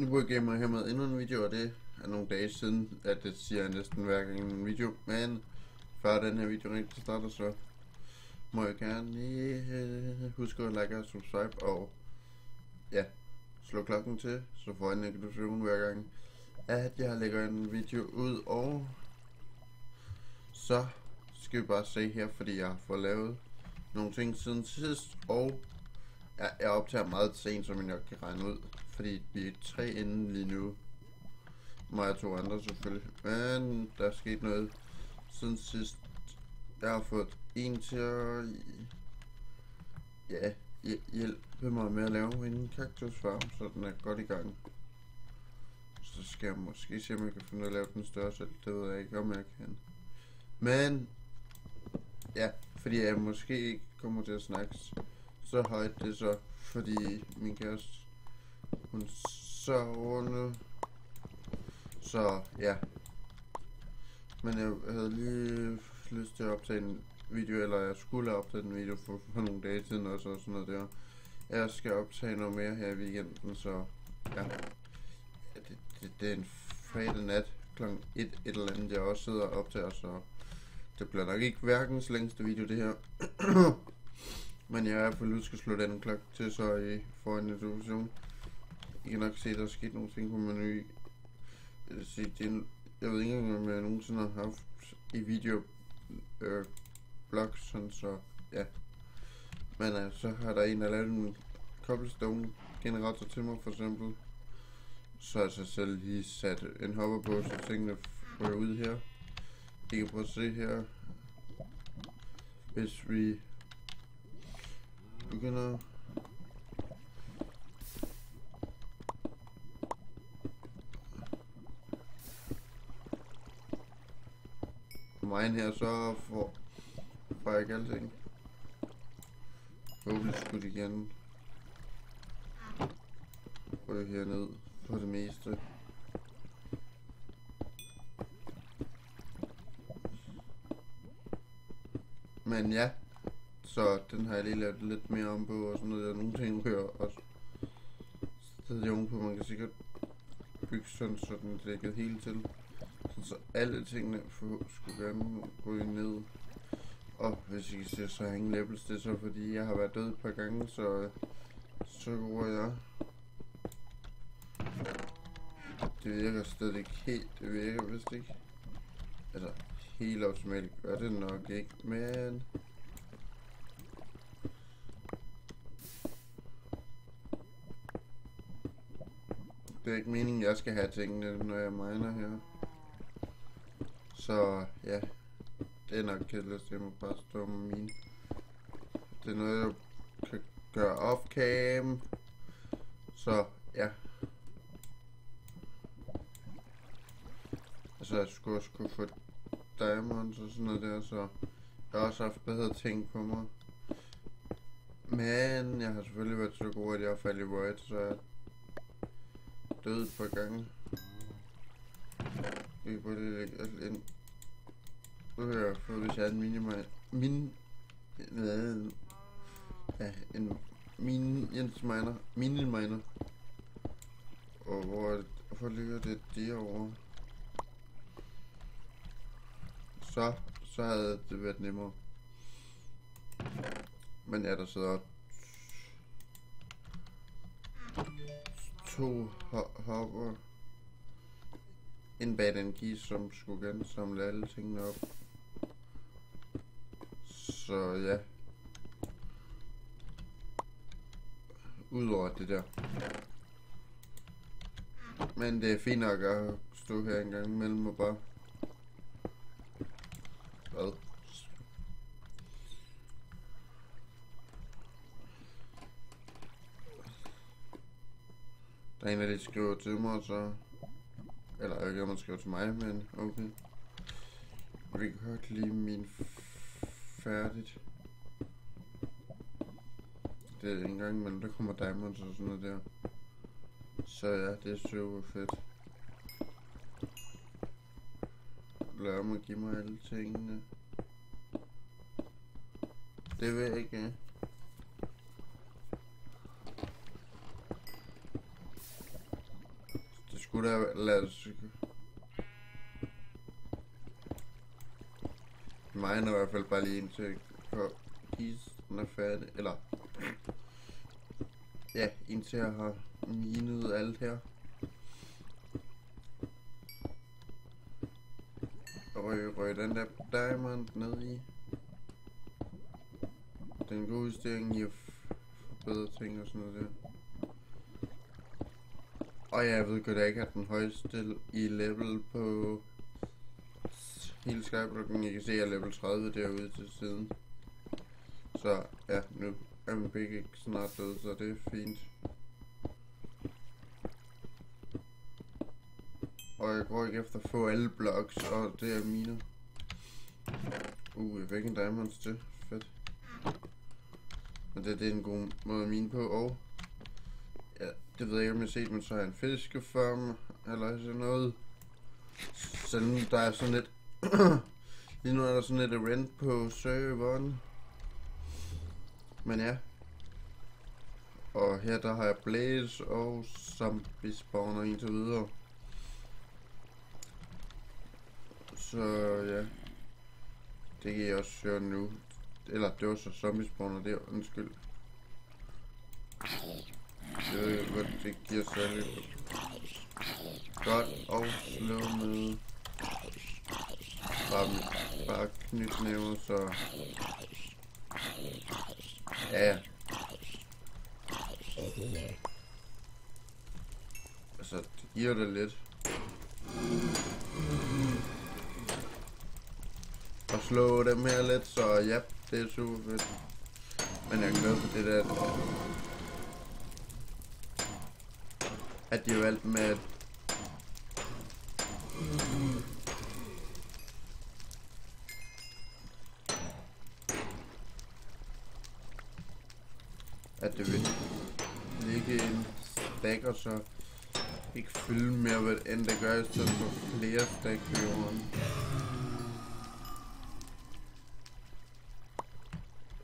Nyborg Gamer her med endnu en video, og det er nogle dage siden, at det siger jeg næsten hver gang en video. Men før den her video rigtig starter, så må jeg gerne lige øh, huske at like og subscribe, og ja, slå klokken til, så får jeg en notifikation hver gang, at jeg lægger en video ud, og så skal vi bare se her, fordi jeg har fået lavet nogle ting siden sidst, og jeg, jeg optager meget sent, som jeg kan regne ud, fordi vi er tre inden lige nu. Mig og to andre selvfølgelig. Men der er sket noget siden sidst. Jeg har fået en til at ja, hjælpe mig med at lave en kaktusfarm, så den er godt i gang. Så skal jeg måske se, om jeg kan finde at lave den større selv. Det ved jeg ikke, om jeg kan. Men, ja, fordi jeg måske ikke kommer til at snakke så højt, det så fordi min kæreste, hun sover nu. Så ja. Men jeg havde lige lyst til at optage en video, eller jeg skulle optage en video for, for nogle dage siden også, og sådan noget der. Jeg skal optage noget mere her i weekenden, så ja. Det, det, det er en fredag nat kl. 1 et eller andet, jeg også sidder og optager, så det bliver nok ikke hverkens længste video det her. Men jeg er i hvert fald skal slå den klokke til, så I får en introduktion. I kan nok se, at der er sket nogle ting på menu. Øh, jeg, vil det er, jeg ved ikke engang, om jeg nogensinde har haft i video øh, blog, sådan så ja. Men øh, så har der en, der lavet en cobblestone generator til mig, for eksempel. Så har jeg så selv lige sat en hopper på, så tingene ryger ud her. I kan prøve at se her. Hvis vi begynder mine her, så får, får jeg ikke alting. Håbentlig skulle igen ryge herned for det meste. Men ja, så den har jeg lige lavet lidt mere om på, og sådan noget, der nogle ting hører også stadig ovenpå. Man kan sikkert bygge sådan, så den er dækket til. Sådan, så alle tingene for, skulle gerne gå ned. Og hvis I kan se, så har jeg ingen levels. Det er så fordi, jeg har været død et par gange, så så går jeg. Det virker stadig ikke helt. Det virker vist ikke. Altså, helt optimalt gør det nok ikke, men... Det er ikke meningen, jeg skal have tingene, når jeg miner her. Så ja, det er nok kedeligt, jeg må bare stå med mine. Det er noget, jeg kan gøre off-cam. Så ja. Altså, jeg skulle også kunne få diamonds og sådan noget der, så jeg har også haft bedre ting på mig. Men jeg har selvfølgelig været så god, at jeg har faldet i void, så døde et par gange. Jeg kan lige lægge alt ind. Nu kan jeg få, hvis jeg er en minimine... Min... Hvad Ja, en min Jens miner. Mini miner. Og hvor, er det... hvor ligger det derovre? Så, så havde det været nemmere. Men ja, der sidder to ho hopper En bag som skulle gerne samle alle tingene op. Så ja. Udover det der. Men det er fint nok at stå her en gang imellem og bare... Hvad? Der er en, der lige skriver til mig, så... Eller ikke, om man skriver til mig, men okay. Og vi kan godt lige min færdigt. Det er en gang men der kommer diamonds og sådan noget der. Så ja, det er super fedt. Lad mig give mig alle tingene. Det vil jeg ikke. Skulle da lade os... Mine er i hvert fald bare lige indtil kisten er færdig, eller... Ja, indtil jeg har minet alt her. Røg, røg den der diamond ned i. Den gode investering i at forbedre ting og sådan noget der. Og jeg ved godt, at jeg ikke har den højeste i level på hele skyblokken. I kan se, at jeg er level 30 derude til siden. Så ja, nu er min pik ikke snart død, så det er fint. Og jeg går ikke efter at få alle blocks, og det er mine. Uh, jeg fik en diamonds til. Fedt. Men det, det er en god måde at mine på, og det ved jeg ikke, om jeg har set, men så har jeg en fiskefarm, eller sådan noget. Selvom der er sådan lidt... Lige nu er der sådan lidt rent på serveren. Men ja. Og her der har jeg Blaze og Zombie Spawner indtil videre. Så ja. Det kan jeg også høre nu. Eller det var så Zombie Spawner der, undskyld. Jeg ved ikke, hvad det giver særlig godt og slå med bare, bare knytnæver, så ja. Altså, det giver det lidt. Og slå dem her lidt, så ja, det er super fedt. Men jeg er glad for det der, at de valgte med at det vil ligge en stack og så ikke fylde mere, hvad end det gør, i stedet for flere stack på jorden.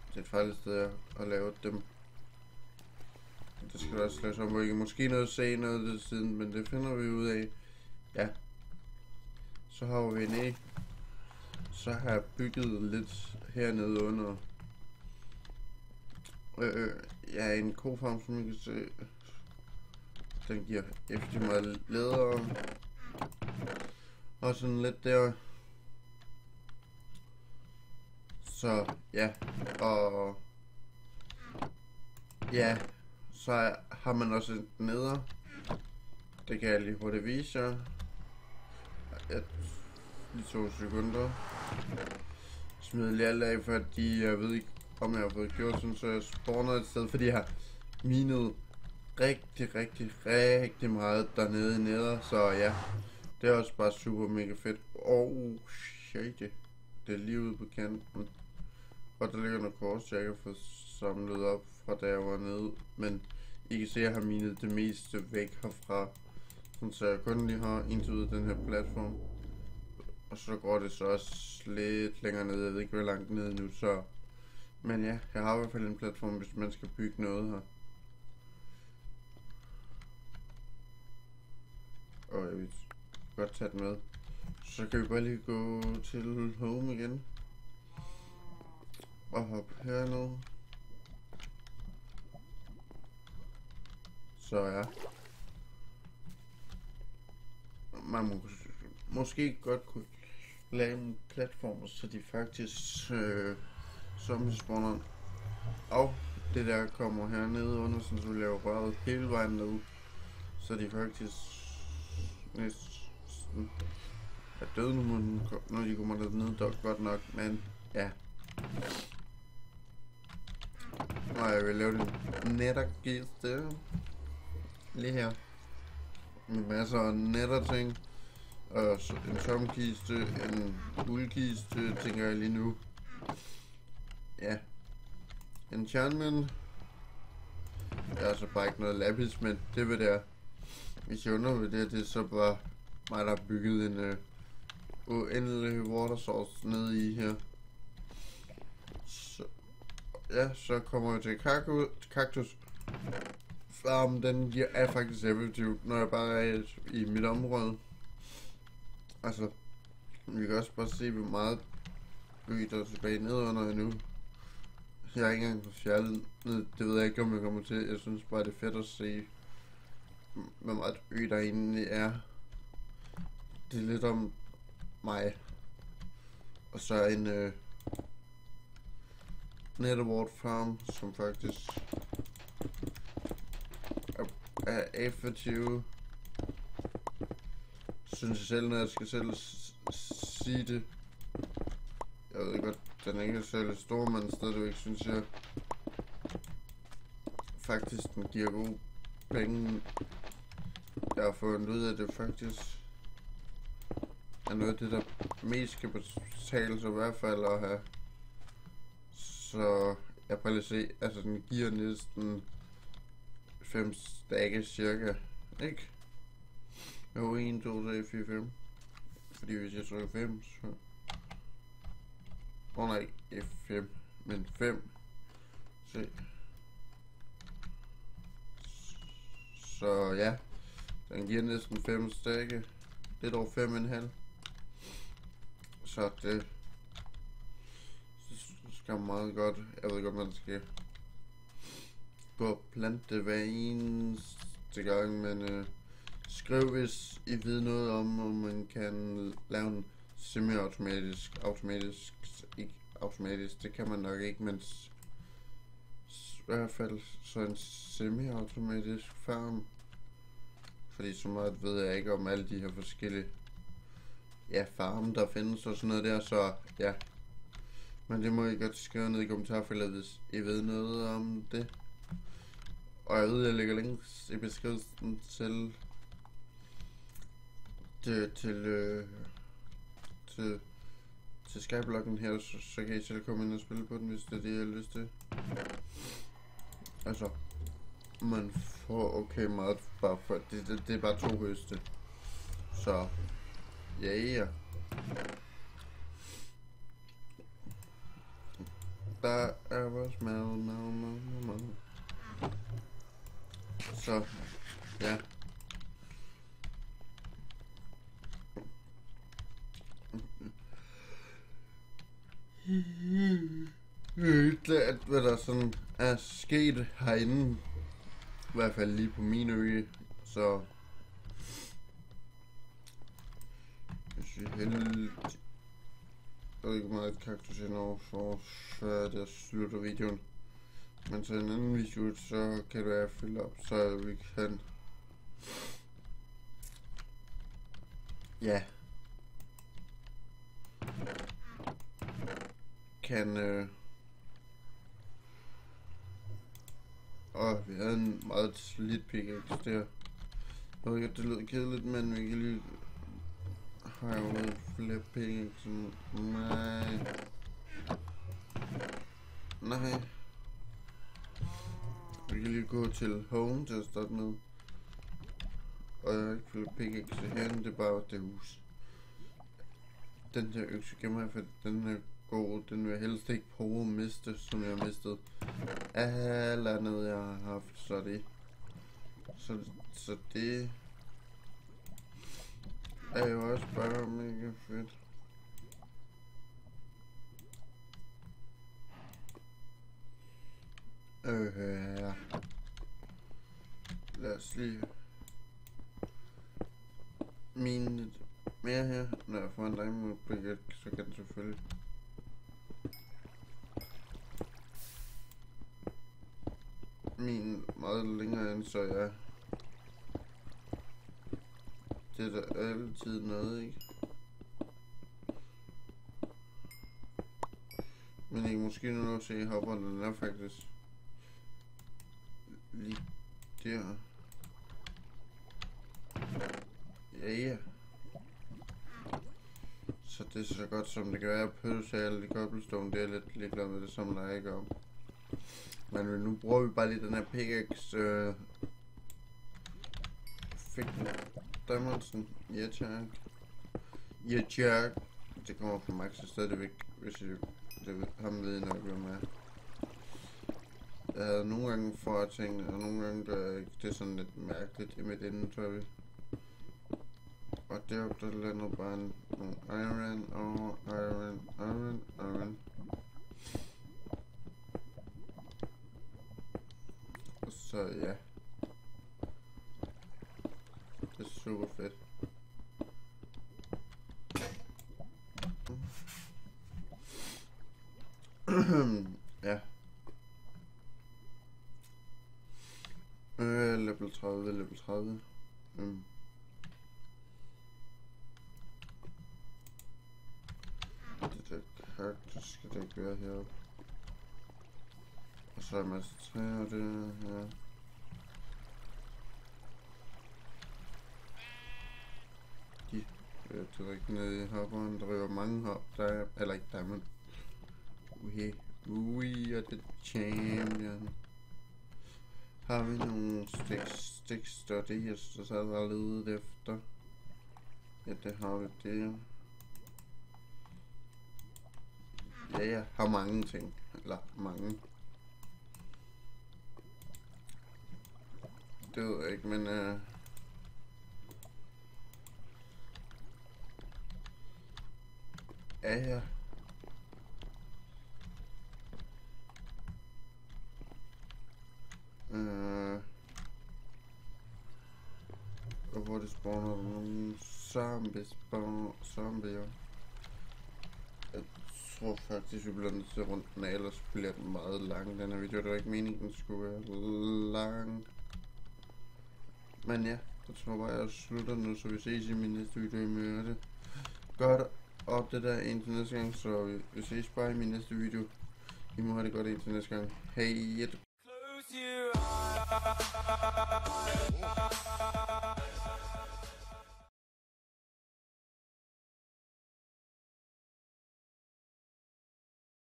Det er et fejl sted at lave dem. Det skal der også laves om, hvor I måske noget se noget lidt siden, men det finder vi ud af. Ja. Så har vi ned. Så har jeg bygget lidt hernede under. Øh, øh ja, en kofarm, som I kan se. Den giver efter mig leder. Og sådan lidt der. Så ja, og ja, så har man også et neder. Det kan jeg lige hurtigt vise jer. Et, lige to sekunder. Smid lige alle af, fordi jeg ved ikke, om jeg har fået gjort sådan, så jeg spawner et sted, fordi jeg har minet rigtig, rigtig, rigtig meget dernede i neder, så ja, det er også bare super mega fedt. Oh, shit, det er lige ude på kanten. Og der ligger noget kors, jeg ikke har fået samlet op fra da jeg var nede, men I kan se, at jeg har minet det meste væk herfra. Sådan så jeg kun lige har indtil den her platform. Og så går det så også lidt længere ned, jeg ved ikke hvor langt ned nu, så... Men ja, jeg har i hvert fald en platform, hvis man skal bygge noget her. Og jeg vil godt tage den med. Så kan vi bare lige gå til home igen. Og hoppe hernede. Så ja. Man må, måske godt kunne lave en platform, så de faktisk øh, som spawner og det der kommer hernede under, så vi laver røret hele vejen ned. Så de faktisk næsten er døde nu, når de kommer derned, dog godt nok, men ja. Nej, jeg vil lave den netterkiste. Lige her. Med masser af netterting. Og så en tomkiste, en guldkiste, tænker jeg lige nu. Ja. Enchantment. Jeg har altså bare ikke noget lapis, men det vil der. Hvis jeg undrer ved det, det er så bare mig, der har bygget en uh, uendelig water source nede i her. Så, Ja, så kommer vi til kaktus. Um, den giver- er faktisk effektiv, når jeg bare er i mit område. Altså, vi kan også bare se, hvor meget by der er tilbage nedunder endnu. Jeg har ikke engang fået fjernet ned. Det ved jeg ikke, om jeg kommer til. Jeg synes bare, det er fedt at se, hvor meget by der egentlig er. Det er lidt om mig. Og så en øh, Netherward Farm, som faktisk er, er. Synes jeg selv, når jeg skal selv sige det. Jeg ved godt, den er ikke særlig stor, men stadigvæk synes jeg faktisk, den giver gode penge. Jeg har fundet ud af, at det faktisk er noget af det, der mest skal betales i hvert fald at have. Så jeg prøver lige at se, altså den giver næsten 5 stakke cirka, ikke? Jo, 1, 2, 3, 4, 5. Fordi hvis jeg trykker 5, så... Åh oh, nej, F5, men 5. Se. Så ja, den giver næsten 5 stakke. Lidt over 5,5. Så det skal meget godt. Jeg ved godt, man skal på plante hver eneste gang, men øh, skriv hvis I ved noget om, om man kan lave en semi-automatisk, automatisk, ikke automatisk, det kan man nok ikke, men s- s- i hvert fald så en semi-automatisk farm. Fordi så meget ved jeg ikke om alle de her forskellige ja, farme, der findes og sådan noget der, så ja. Men det må I godt skrive ned i kommentarfeltet, hvis I ved noget om det. Og jeg ved, jeg lægger links i beskrivelsen til til, til, øh, til, til skyblokken her, så, så kan I selv komme ind og spille på den, hvis det er det, jeg har lyst til. Altså, man får okay meget bare for, det, det, det er bare to høste. Så, ja, ja. Der er vores mad, mad, mad, mad, mad. Så, ja. Helt at hvad der sådan er sket herinde. I hvert fald lige på min øje. Så... Hvis vi er heldige... Jeg ved ikke, hvor meget kaktus jeg når for, før jeg slutter videoen. Men til en anden video, så kan det være at fylde op, så vi kan... Ja. Kan... Øh... Og vi havde en meget slidt pickaxe der. Jeg ved godt, det lød kedeligt, men vi kan lige... Har jeg jo flere pickaxe? Nej. Nej. Vi gå til home til at starte med. Og jeg har ikke flere pickaxe herinde, det er bare det hus. Den der økse gemmer jeg, for den er god. Den vil jeg helst ikke prøve at miste, som jeg har mistet. Alt andet, jeg har haft, så det... Så, så det... Er jo også bare mega fedt. Øh, ja. Lad os lige... Mine mere her. Når jeg får en diamond så kan den selvfølgelig... Min meget længere end, så jeg... Det er da altid noget, ikke? Men ikke måske nu se hopper den er faktisk lige der. Ja. Så det er så godt som det kan være. Pølse alle de cobblestone, det er lidt ligeglad med det, som der ikke om. Men nu bruger vi bare lige den her pickaxe. Øh, fik Diamondsen. Ja, tak. Ja, tak. Det kommer fra Max stadigvæk, hvis I det ved, ham ved nok, hvem er. Jeg havde nogle gange for ting, og nogle gange gør jeg ikke. Det er sådan lidt mærkeligt i mit inventory. Og deroppe der lander bare nogle iron og iron, iron, iron. Så ja. Det er super fedt. ja. Øh, level 30, level 30. Mm. Det der så skal det ikke være heroppe. Og så er der en masse træer der her. De øh, direkte ned i hopperen. Der røver mange hop. Der er, eller ikke der, men... We, we are the champion. Har vi nogle sticks, sticks der det der så sad der ledet efter? Ja, det har vi der. Ja, jeg har mange ting. Eller mange. Det ved jeg ikke, men... Øh... øh. Er jeg Øh, og hvor det spawner nogle zombies, zombier. Tror faktisk, vi bliver nødt til at rundt den af, ellers bliver den meget lang. Den her video, det var ikke meningen, den skulle være lang. Men ja, så tror bare, jeg slutter nu, så vi ses i min næste video i mørte. Godt op det der indtil næste gang, så vi, vi ses bare i min næste video. I må have det godt indtil næste gang. Hej!